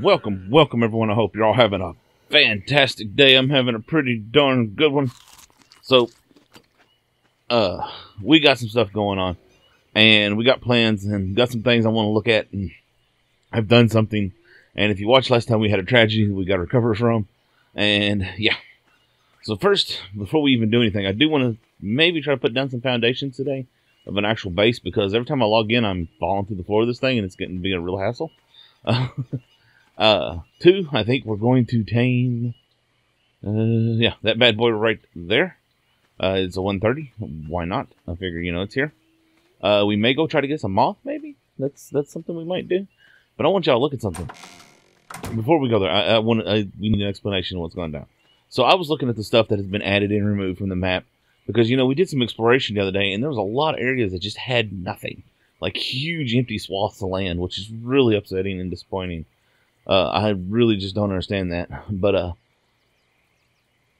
welcome, welcome everyone. I hope you're all having a fantastic day. I'm having a pretty darn good one. So, uh, we got some stuff going on, and we got plans and got some things I want to look at, and I've done something. And if you watched last time, we had a tragedy we got to recover from, and yeah. So first, before we even do anything, I do want to maybe try to put down some foundations today of an actual base because every time I log in, I'm falling through the floor of this thing, and it's getting to be a real hassle. Uh, two, I think we're going to tame. Uh, yeah, that bad boy right there. Uh, it's a 130. Why not? I figure you know it's here. Uh, we may go try to get some moth. Maybe that's that's something we might do. But I want y'all to look at something before we go there. I, I want I, we need an explanation of what's going down. So I was looking at the stuff that has been added and removed from the map because you know we did some exploration the other day and there was a lot of areas that just had nothing, like huge empty swaths of land, which is really upsetting and disappointing. Uh, I really just don't understand that. But uh,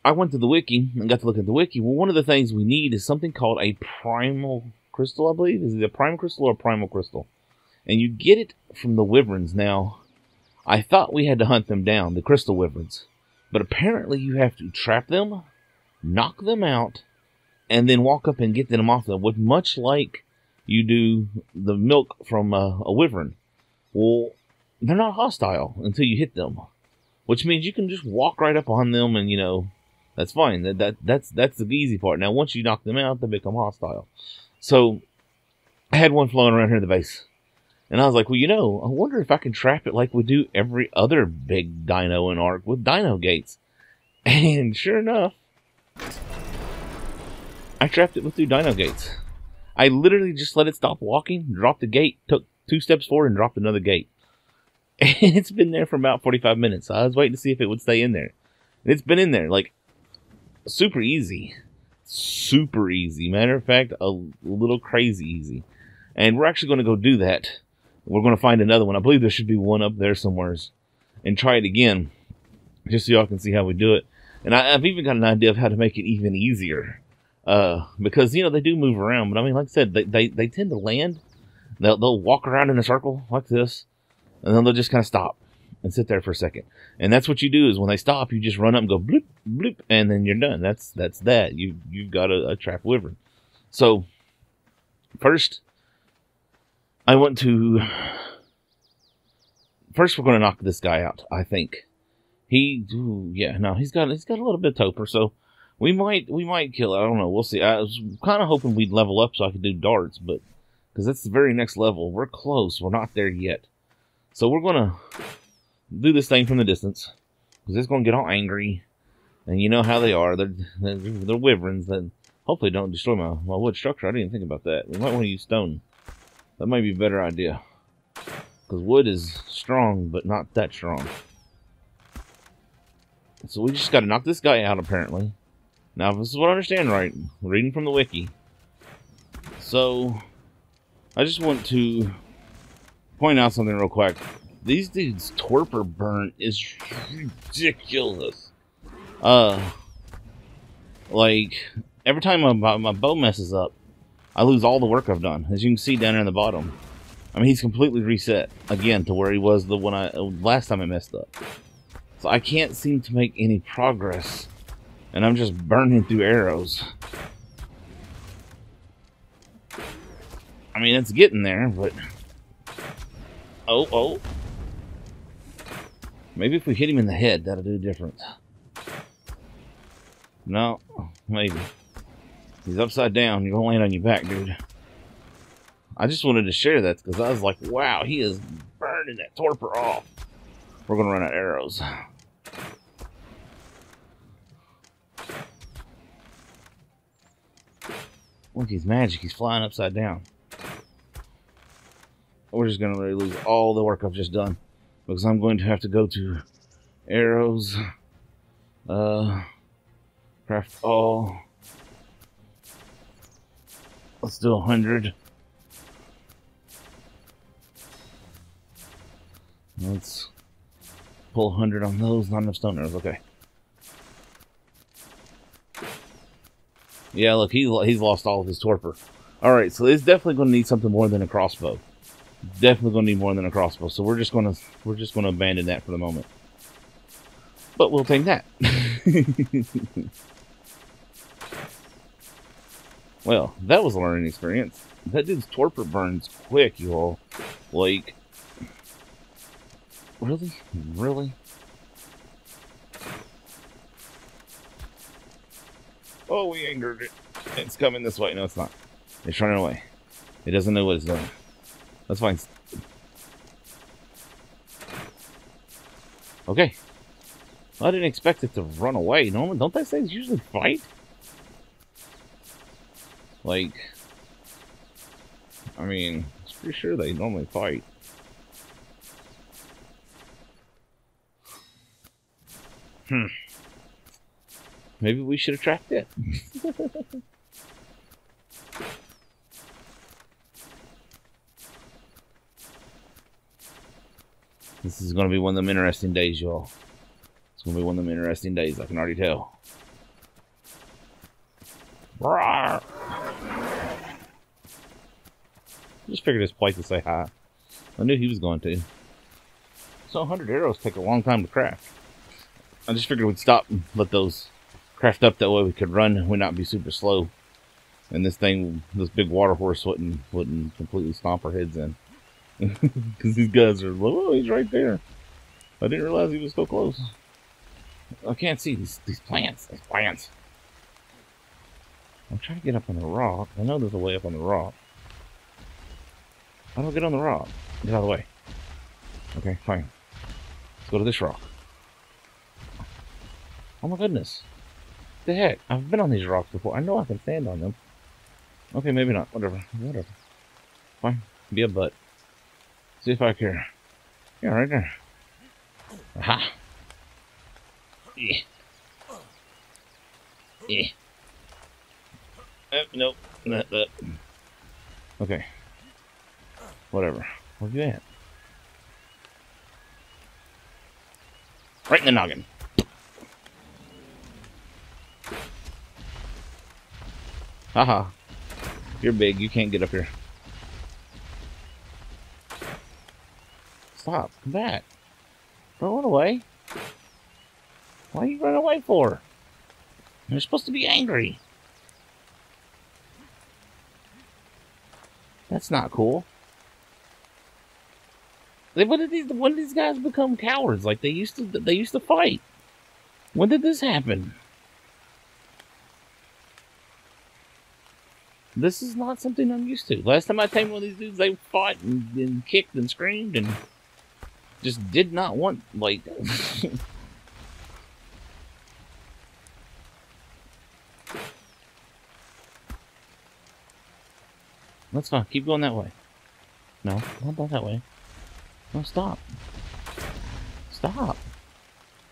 I went to the wiki and got to look at the wiki. Well, one of the things we need is something called a primal crystal, I believe. Is it a primal crystal or a primal crystal? And you get it from the wyverns. Now, I thought we had to hunt them down, the crystal wyverns. But apparently you have to trap them, knock them out, and then walk up and get them off them, much like you do the milk from a, a wyvern. Well, they're not hostile until you hit them, which means you can just walk right up on them and you know that's fine. That, that that's that's the easy part. Now once you knock them out, they become hostile. So I had one floating around here in the base, and I was like, well, you know, I wonder if I can trap it like we do every other big dino in Ark with dino gates. And sure enough, I trapped it with two dino gates. I literally just let it stop walking, dropped the gate, took two steps forward, and dropped another gate. And it's been there for about 45 minutes. I was waiting to see if it would stay in there. And it's been in there, like, super easy. Super easy. Matter of fact, a little crazy easy. And we're actually going to go do that. We're going to find another one. I believe there should be one up there somewheres. And try it again. Just so y'all can see how we do it. And I, have even got an idea of how to make it even easier. Uh, because, you know, they do move around. But I mean, like I said, they, they, they tend to land. They'll, they'll walk around in a circle like this and then they'll just kind of stop and sit there for a second. And that's what you do is when they stop, you just run up and go bloop bloop, and then you're done. That's that's that. You you've got a, a trap wyvern. So first, I want to. First, we're going to knock this guy out. I think he. Ooh, yeah, no, he's got he's got a little bit of torpor, so we might we might kill it. I don't know. We'll see. I was kind of hoping we'd level up so I could do darts, but because that's the very next level. We're close. We're not there yet. So we're going to do this thing from the distance. Because it's going to get all angry. And you know how they are. They're, they're, they're wyverns that hopefully don't destroy my, my wood structure. I didn't think about that. We might want to use stone. That might be a better idea. Because wood is strong, but not that strong. So we just got to knock this guy out, apparently. Now, if this is what I understand right, reading from the wiki. So, I just want to point out something real quick. These dudes' torpor burn is ridiculous. Uh, like every time my, my bow messes up, I lose all the work I've done. As you can see down in the bottom. I mean, he's completely reset again to where he was the when I last time I messed up. So I can't seem to make any progress, and I'm just burning through arrows. I mean, it's getting there, but Oh, oh. Maybe if we hit him in the head, that'll do a difference. No, maybe. He's upside down. You're going to land on your back, dude. I just wanted to share that because I was like, wow, he is burning that torpor off. We're going to run out of arrows. Look, he's magic. He's flying upside down we're just to really lose all the work I've just done because I'm going to have to go to arrows, uh, craft all. Let's do a hundred. Let's pull a hundred on those. Not enough stone arrows. Okay. Yeah, look, he's he's lost all of his torpor. All right, so it's definitely going to need something more than a crossbow. Definitely gonna need more than a crossbow, so we're just gonna we're just gonna abandon that for the moment. But we'll take that. well, that was a learning experience. That dude's torpor burns quick, you all. Like, really? Really? Oh, we angered it. It's coming this way. No, it's not. It's running away. It doesn't know what it's doing. That's fine. Okay. I didn't expect it to run away. Normally, don't they say usually fight? Like, I mean, I'm pretty sure they normally fight. Hmm. Maybe we should have tracked it. this is going to be one of them interesting days, y'all. It's going to be one of them interesting days, I can already tell. Rawr. Just figured it's place to say hi. I knew he was going to. So 100 arrows take a long time to craft. I just figured we'd stop and let those craft up that way we could run and we'd not be super slow. And this thing, this big water horse wouldn't wouldn't completely stomp our heads in. Because these guys are, oh, he's right there. I didn't realize he was so close. I can't see these these plants. These plants. I'm trying to get up on the rock. I know there's a way up on the rock. I don't get on the rock? Get out of the way. Okay, fine. Let's go to this rock. Oh my goodness the heck? I've been on these rocks before. I know I can stand on them. Okay, maybe not. Whatever. Whatever. Fine. Be a butt. See if I care. Yeah, right there. Aha. Yeah. Yeah. Uh, nope. That, that. Okay. Whatever. Where you at? Right in the noggin. Haha. You're big. You can't get up here. Stop. Come back. Run away. Why are you running away for? You're supposed to be angry. That's not cool. When did these when did these guys become cowards? Like they used to they used to fight. When did this happen? This is not something I'm used to. Last time I tamed one of these dudes, they fought and, and kicked and screamed and just did not want, like... That's fine. Keep going that way. No, not that way. No, stop. Stop.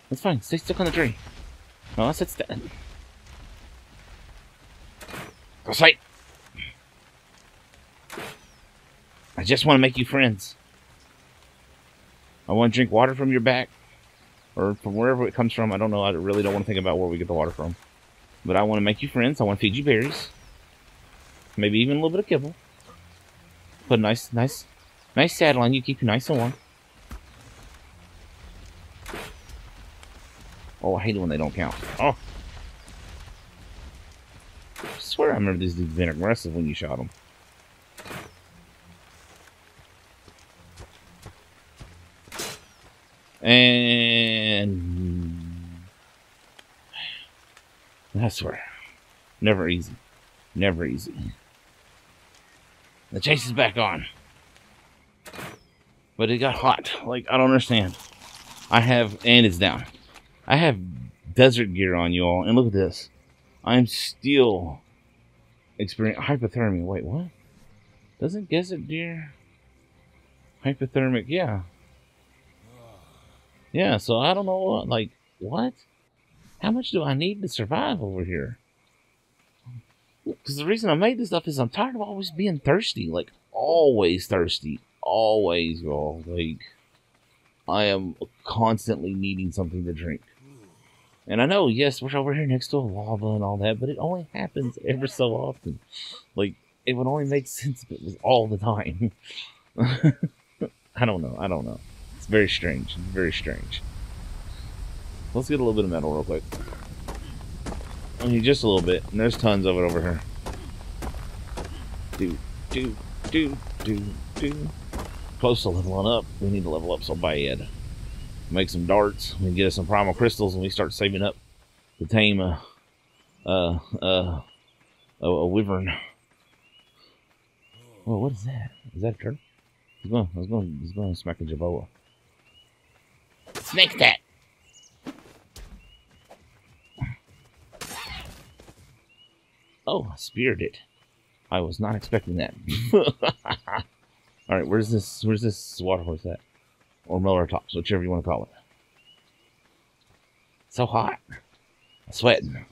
That's fine. Stay stuck on the tree. No, I said stay. Go sight. I just want to make you friends. I want to drink water from your back. Or from wherever it comes from. I don't know. I really don't want to think about where we get the water from. But I want to make you friends. I want to feed you berries. Maybe even a little bit of kibble. Put a nice, nice, nice saddle on you. Keep you nice and warm. Oh, I hate it when they don't count. Oh. I swear I remember these dudes being aggressive when you shot them. And that's where never easy. Never easy. The chase is back on. But it got hot. Like, I don't understand. I have, and it's down. I have desert gear on, y'all. And look at this. I'm still experiencing hypothermia. Wait, what? Doesn't desert gear hypothermic? Yeah. Yeah, so I don't know what, like, what? How much do I need to survive over here? Because the reason I made this stuff is I'm tired of always being thirsty. Like, always thirsty. Always, y'all. Like, I am constantly needing something to drink. And I know, yes, we're over here next to a lava and all that, but it only happens ever so often. Like, it would only make sense if it was all the time. I don't know. I don't know. It's very strange. It's Very strange. Let's get a little bit of metal real quick. Only just a little bit. And there's tons of it over here. Do, do, do, do, do. Close to leveling up. We need to level up so bad. Make some darts. We get us some primal crystals and we start saving up to tame a, a, a, a, a wyvern. Oh, what is that? Is that a turtle? He's going, he's going, he's going to smack a Jerboa. Snake that! Oh, I speared it. I was not expecting that. All right, where's this? Where's this water horse at? Or Morellatops, whichever you want to call it. so hot. I'm sweating.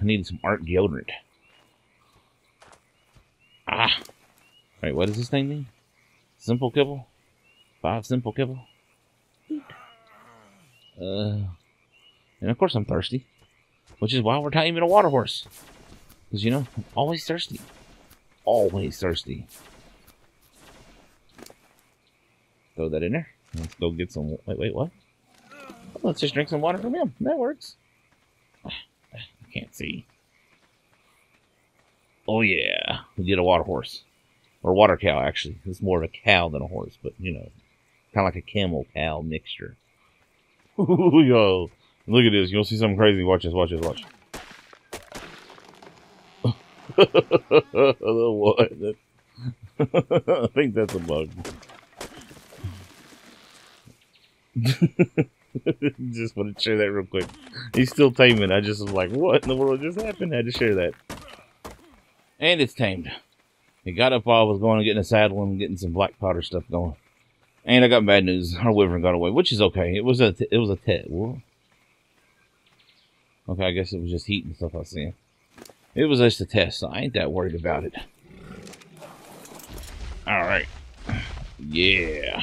I need some art deodorant. Ah. All right, what does this thing mean? Simple kibble? Five simple kibble? Uh, and of course I'm thirsty. Which is why we're tying taming a water horse. Because, you know, I'm always thirsty. Always thirsty. Throw that in there. Let's go get some... Wait, wait, what? Oh, let's just drink some water from him. That works. I can't see. Oh, yeah. We get a water horse. Or water cow, actually. It's more of a cow than a horse, but, you know, kind of like a camel cow mixture. Ooh, yo. Look at this. You'll see something crazy. Watch this, watch this, watch. what? I think that's a bug. just want to share that real quick. He's still taming. I just was like, what in the world just happened? I had to share that. And it's tamed. He got up while I was going and getting a saddle and getting some black powder stuff going. And I got bad news. Our wyvern got away, which is okay. It was a it was a tet. Okay, I guess it was just heat and stuff I was seeing. It was just a test, so I ain't that worried about it. Alright. Yeah.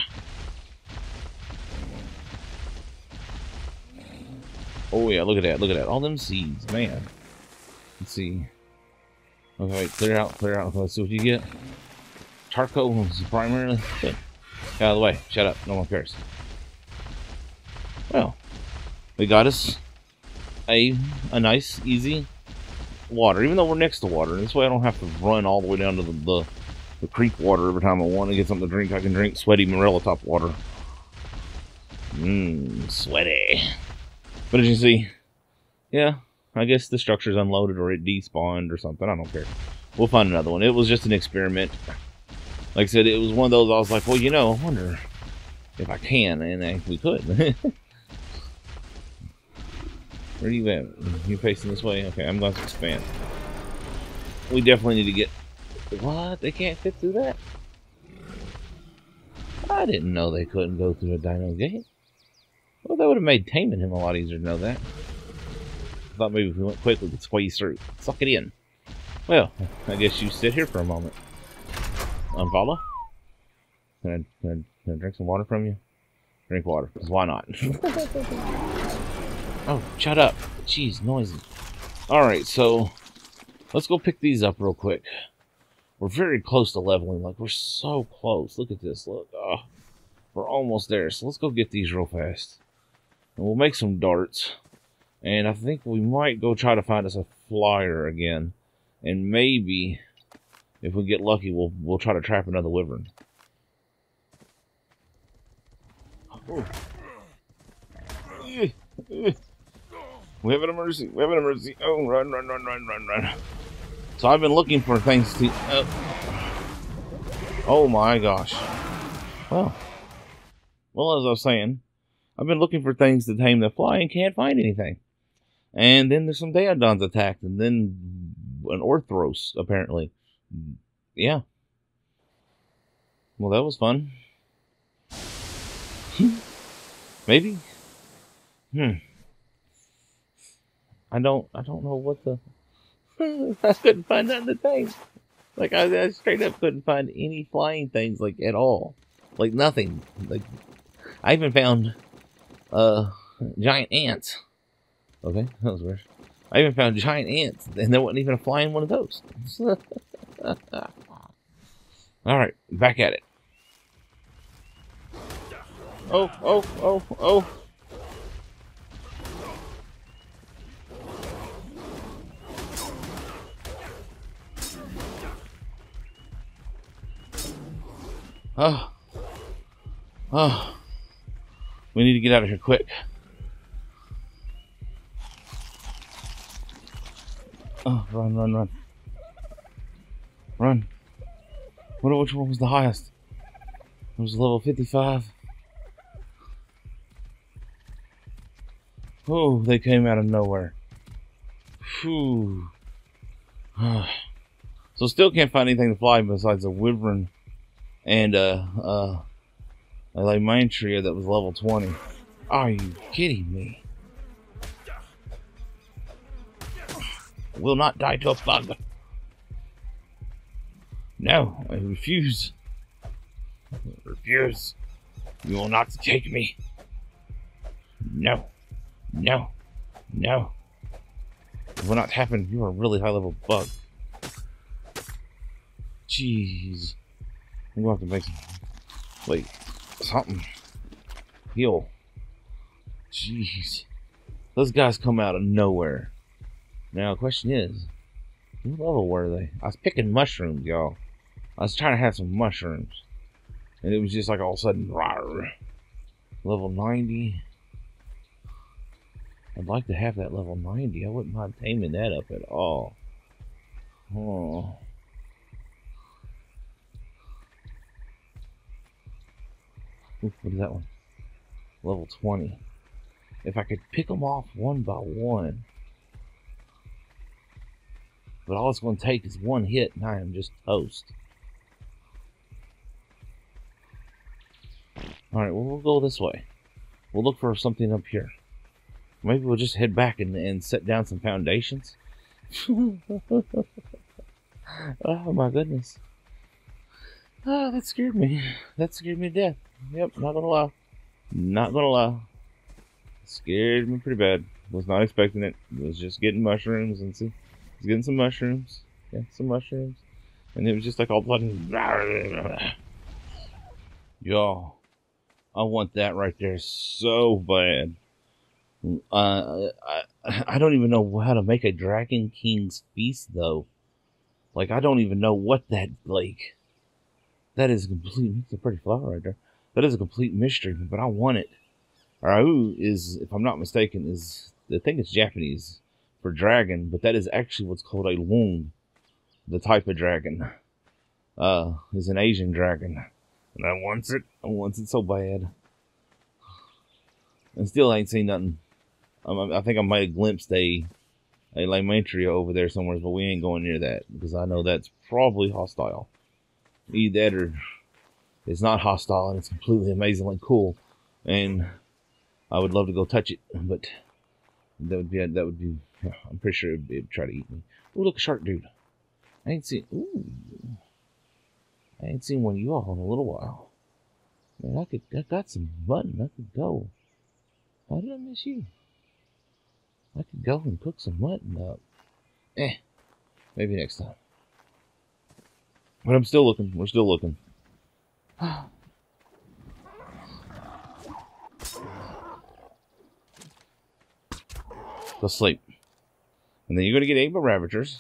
Oh yeah, look at that, look at that. All them seeds, man. Let's see. Okay, clear out, clear out. Let's see what you get. Charcoal primarily. Get out of the way. Shut up. No one cares. Well, we got us a a nice, easy water, even though we're next to water. This way I don't have to run all the way down to the, the, the creek water every time I want to get something to drink. I can drink sweaty Morellatop water. Mmm, sweaty. But as you see, yeah, I guess the structure's unloaded or it despawned or something. I don't care. We'll find another one. It was just an experiment. Like I said, it was one of those I was like, well, you know, I wonder if I can, and I, we could. Where are you at? You facing this way? Okay, I'm going to expand. We definitely need to get... What? They can't fit through that? I didn't know they couldn't go through a dino gate. Well, that would have made taming him a lot easier to know that. I thought maybe if we went quick, we could squeeze through. Suck it in. Well, I guess you sit here for a moment. Unfollow? Can I, can I, can I drink some water from you? Drink water, because why not? Oh, shut up. Jeez, noisy. Alright, so let's go pick these up real quick. We're very close to leveling. Like, we're so close. Look at this. Look. Oh, we're almost there. So let's go get these real fast. And we'll make some darts. And I think we might go try to find us a flyer again. And maybe, if we get lucky, we'll we'll try to trap another wyvern. We have an emergency. We have an emergency. Oh, run, run, run, run, run, run. So I've been looking for things to... Uh, oh my gosh. Well. Well, as I was saying, I've been looking for things to tame the fly and can't find anything. And then there's some Daeodons attacked, and then an Orthros, apparently. Yeah. Well, that was fun. Maybe. Hmm. I don't I don't know what the I couldn't find nothing to tame. Like I, I, straight up couldn't find any flying things like at all. Like nothing. Like I even found uh giant ants. Okay, that was weird. I even found giant ants, and there wasn't even a flying one of those. all right, back at it. oh, oh, oh, oh. Oh. Oh. We need to get out of here quick. Oh, run, run, run. Run. What, which one was the highest? It was level 55. Oh, they came out of nowhere. Whew. so still can't find anything to fly besides a wyvern and uh, uh, a Lymantria that was level 20. Are you kidding me? will not die to a bug. No, I refuse. I refuse. You will not take me. No. No. No. It will not happen. You are a really high level bug. Jeez. I'm gonna have to make some. Wait. Something. Heal. Jeez. Those guys come out of nowhere. Now, the question is, what level were they? I was picking mushrooms, y'all. I was trying to have some mushrooms. And it was just like all of a sudden, rawr, level 90. I'd like to have that level 90. I wouldn't mind taming that up at all. Oh. What is that one? Level 20. If I could pick them off one by one. But all it's going to take is one hit and I am just toast. Alright, well, we'll go this way. We'll look for something up here. Maybe we'll just head back and, and set down some foundations. oh my goodness. Oh, that scared me. That scared me to death. Yep, not gonna lie. Not gonna lie. Scared me pretty bad. Was not expecting it. Was just getting mushrooms and see. Was getting some mushrooms. Yeah, some mushrooms. And it was just like all blood. Y'all, I want that right there so bad. Uh, I, I don't even know how to make a Dragon King's feast though. Like I don't even know what that like. That is a complete. It's a pretty flower right there. That is a complete mystery, but I want it. Rau is, if I'm not mistaken, is the thing is Japanese for dragon, but that is actually what's called a lung, the type of dragon. Uh, is an Asian dragon, and I wants it. I wants it so bad. And still I ain't seen nothing. I think I might have glimpsed a a Lymantria over there somewhere, but we ain't going near that because I know that's probably hostile. Either that or it's not hostile and it's completely amazingly cool. And I would love to go touch it, but that would be that would be. I'm pretty sure it'd, it'd try to eat me. Oh, look, a shark dude. I ain't seen. Ooh, I ain't seen one of you all in a little while. Man, I could. I got some mutton. I could go. How did I miss you? I could go and cook some mutton up. Eh, maybe next time. But I'm still looking. We're still looking. Go sleep. And then you're going to get ate by Ravagers.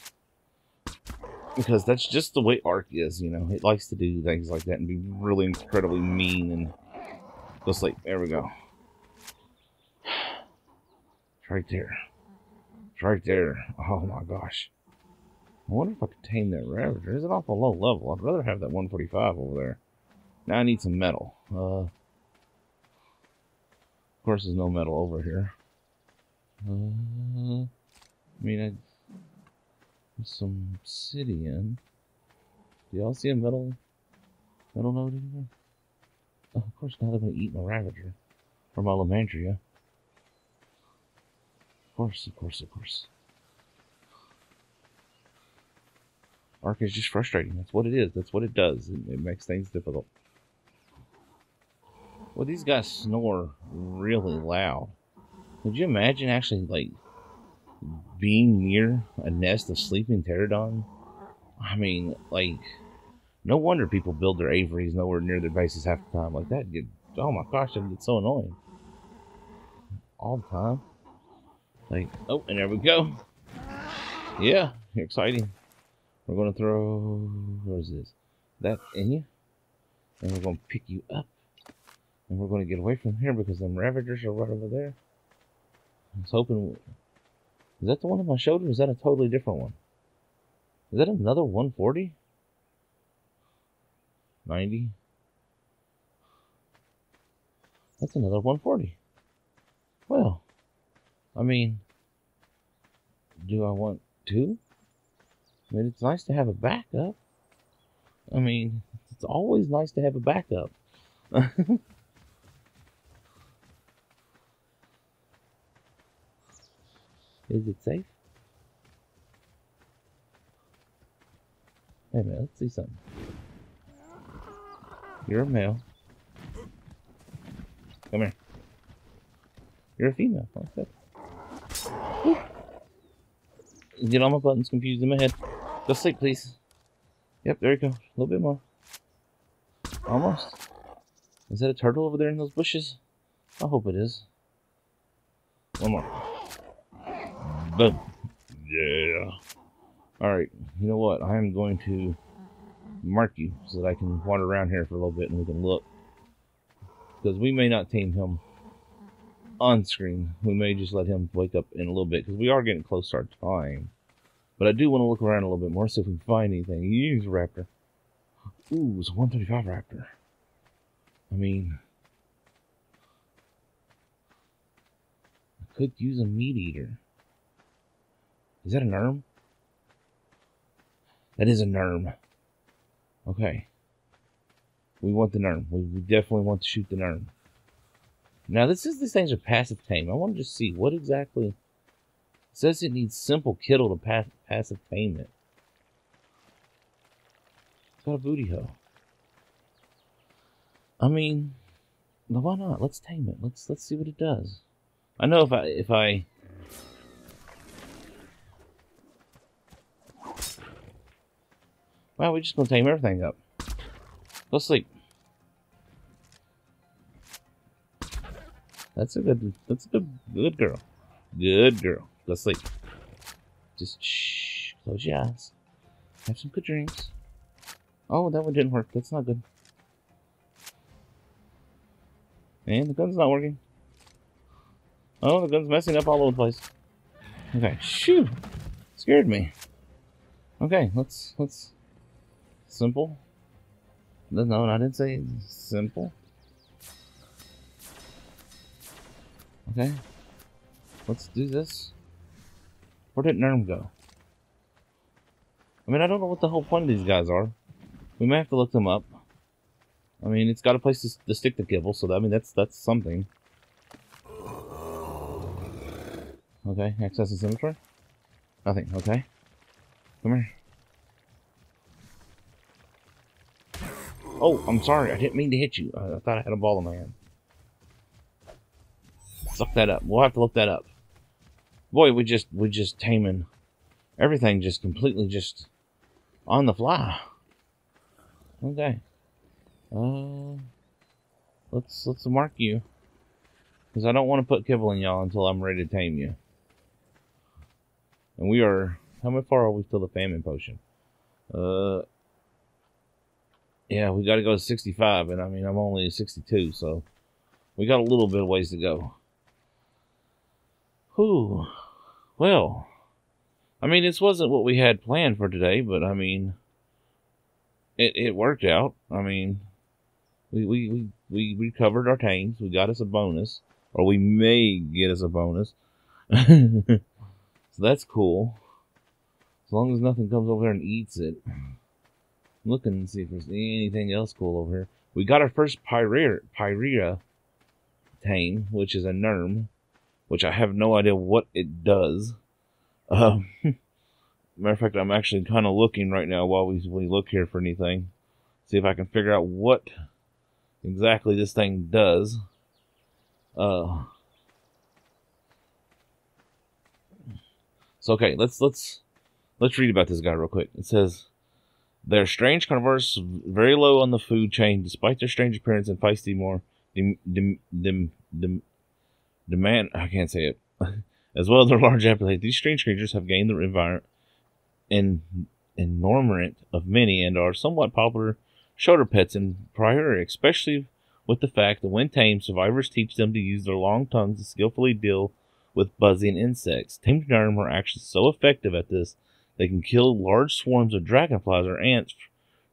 Because that's just the way Ark is, you know. It likes to do things like that and be really incredibly mean and go sleep. There we go. It's right there. It's right there. Oh my gosh. I wonder if I could tame that Ravager. Is it off a low level? I'd rather have that 145 over there. Now I need some metal. Uh, of course, there's no metal over here. Uh, I mean, I, some obsidian. Do y'all see a metal metal node anywhere? Oh, of course, not. I'm to eat my Ravager. from my Lymantria. Of course, of course, of course. Ark is just frustrating. That's what it is. That's what it does. It, it makes things difficult. Well, these guys snore really loud. Could you imagine actually, like, being near a nest of sleeping pterodon? I mean, like, no wonder people build their aviaries nowhere near their bases half the time. Like, that oh my gosh, that gets so annoying. All the time. Like, oh, and there we go. Yeah, exciting. We're gonna throw, what is this? That in you. And we're gonna pick you up. And we're gonna get away from here because them Ravagers are right over there. I was hoping, is that the one on my shoulder? is that a totally different one? Is that another 140? 90? That's another 140. Well, I mean, do I want two? I mean, it's nice to have a backup. I mean, it's always nice to have a backup. Is it safe? Hey man, let's see something. You're a male. Come here. You're a female. Okay. Get all my buttons confused in my head. Go sleep, please. Yep, there you go. A little bit more. Almost. Is that a turtle over there in those bushes? I hope it is. One more. Yeah. Alright, you know what? I am going to mark you so that I can wander around here for a little bit and we can look. Because we may not tame him on screen. We may just let him wake up in a little bit because we are getting close to our time. But I do want to look around a little bit more, see if we can find anything. Use raptor. Ooh, it's a 135 raptor. I mean, I could use a meat eater. Is that a Nerm? That is a Nerm. Okay. We want the Nerm. We, we definitely want to shoot the Nerm. Now, this is this thing's a passive tame. I want to just see what exactly... It says it needs simple kibble to pass, passive tame it. It's got a booty hole. I mean, why not? Let's tame it. Let's let's see what it does. I know if I if I Well, we're just gonna tame everything up. Go sleep. That's a good, that's a good, good girl. Good girl. Go sleep. Just shh, close your eyes. Have some good dreams. Oh, that one didn't work. That's not good. And the gun's not working. Oh, the gun's messing up all over the place. Okay, shoo! Scared me. Okay, let's, let's Simple? No, I didn't say simple. Okay. Let's do this. Where did Nerm go? I mean, I don't know what the whole point of these guys are. We may have to look them up. I mean, it's got a place to, to stick the kibble, so that, I mean, that's that's something. Okay, access his inventory? Nothing, okay. Come here. Oh, I'm sorry. I didn't mean to hit you. I, thought I had a ball in my hand. Suck that up. We'll have to look that up. Boy, we just we just taming everything just completely just on the fly. Okay. Uh let's let's mark you. Because I don't want to put kibble in y'all until I'm ready to tame you. And we are how far are we till the famine potion? Uh yeah, we got to go to 65, and I mean, I'm only 62, so we got a little bit of ways to go. Whew. Well, I mean, this wasn't what we had planned for today, but I mean, it, it worked out. I mean, we, we, we, we recovered our tames. We got us a bonus, or we may get us a bonus. so that's cool. As long as nothing comes over and eats it looking to see if there's anything else cool over here. We got our first Pyria, Pyria tame, which is a Nerm, which I have no idea what it does. Um, matter of fact, I'm actually kind of looking right now while we, we look here for anything. See if I can figure out what exactly this thing does. Uh, so okay, let's let's let's read about this guy real quick. It says they're strange carnivores, very low on the food chain. Despite their strange appearance and feisty more, dem, dem, dem, dem, demand. I can't say it. As well as their large appetite, these strange creatures have gained the environment and of many and are somewhat popular shoulder pets in Pyria, especially with the fact that when tamed, survivors teach them to use their long tongues to skillfully deal with buzzing insects. Tamed Nerm are actually so effective at this, they can kill large swarms of dragonflies or ants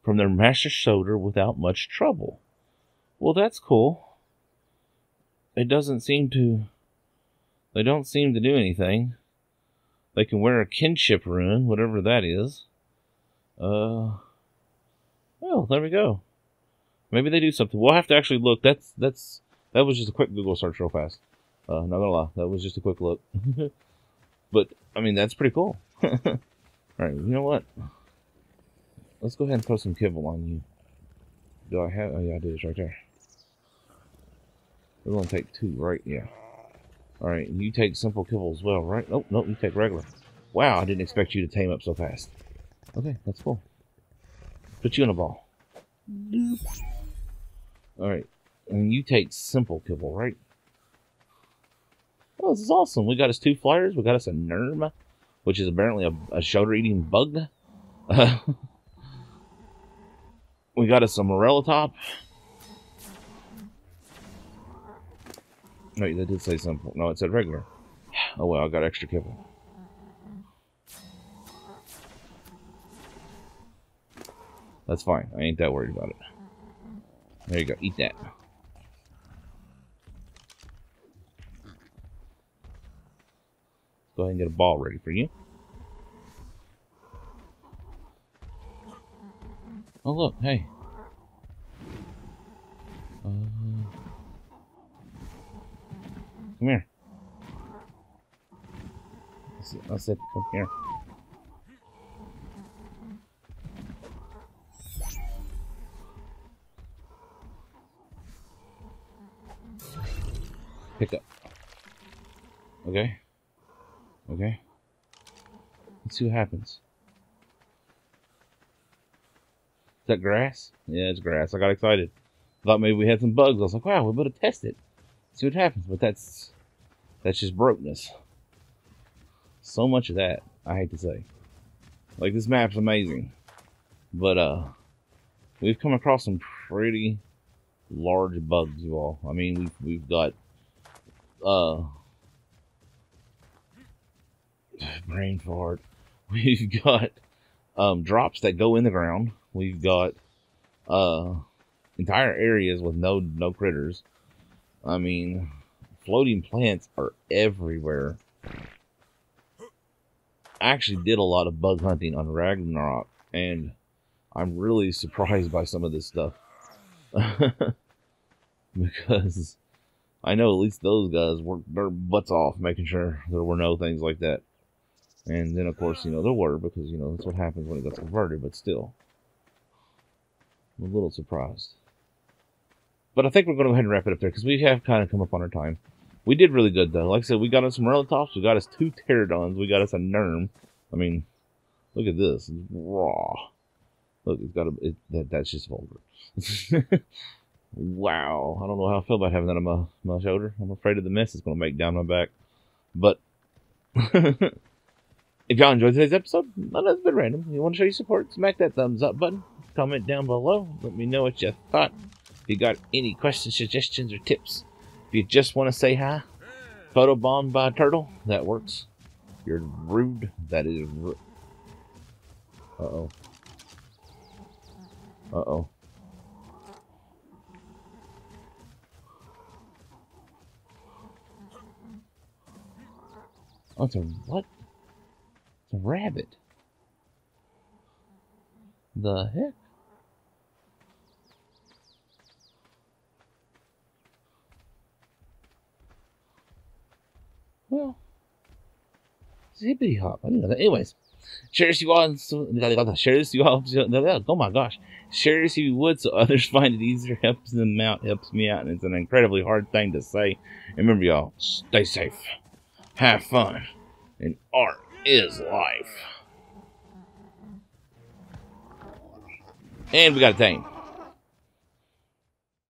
from their master's shoulder without much trouble. Well, that's cool. It doesn't seem to. They don't seem to do anything. They can wear a kinship rune, whatever that is. Uh. Well, there we go. Maybe they do something. We'll have to actually look. That's that's that was just a quick Google search real fast. Uh, not gonna lie, that was just a quick look. but I mean, that's pretty cool. All right, you know what? Let's go ahead and throw some kibble on you. Do I have? Oh yeah, I do. It's right there. We're gonna take two, right? Yeah. All right, you take simple kibble as well, right? Nope, nope. You take regular. Wow, I didn't expect you to tame up so fast. Okay, that's cool. Put you in a ball. All right, and you take simple kibble, right? Oh, this is awesome. We got us two flyers. We got us a Nerm, which is apparently a, a shoulder-eating bug. We got us a Morellatop. Wait, oh, that did say simple. No, it said regular. Oh well, I got extra kibble. That's fine. I ain't that worried about it. There you go. Eat that. Go ahead and get a ball ready for you. Oh look, hey. Uh, come here. I said, come here. Pick up. Okay. Okay. Let's see what happens. Is that grass? Yeah, it's grass. I got excited. Thought maybe we had some bugs. I was like, wow, we better test it. See what happens. But that's that's just brokenness. So much of that, I hate to say. Like this map's amazing. But uh we've come across some pretty large bugs, you all. I mean we've we've got uh brain fart. We've got um, drops that go in the ground. We've got uh, entire areas with no no critters. I mean, floating plants are everywhere. I actually did a lot of bug hunting on Ragnarok, and I'm really surprised by some of this stuff. because I know at least those guys worked their butts off making sure there were no things like that. And then, of course, you know, there were because, you know, that's what happens when it gets converted, but still. I'm a little surprised. But I think we're going to go ahead and wrap it up there because we have kind of come up on our time. We did really good, though. Like I said, we got us some Relatops, we got us two Pterodons, we got us a Nerm. I mean, look at this. It's raw. Look, it's got a. It, that, that's just vulgar. wow. I don't know how I feel about having that on my, my shoulder. I'm afraid of the mess it's going to make down my back. But. If y'all enjoyed today's episode, not a been random. You want to show your support, smack that thumbs up button. Comment down below. Let me know what you thought. If you got any questions, suggestions, or tips. If you just want to say hi, photo photobombed by a turtle, that works. You're rude. That is rude. Uh-oh. Uh-oh. Oh, it's a what? Rabbit. The heck? Well, zippity hop. I didn't know that. Anyways, share this you all. Share this you all. Oh my gosh. Share this if you would so others find it easier. Helps them out. Helps me out. And it's an incredibly hard thing to say. And remember, y'all, stay safe. Have fun. And art is life. And we got a tame.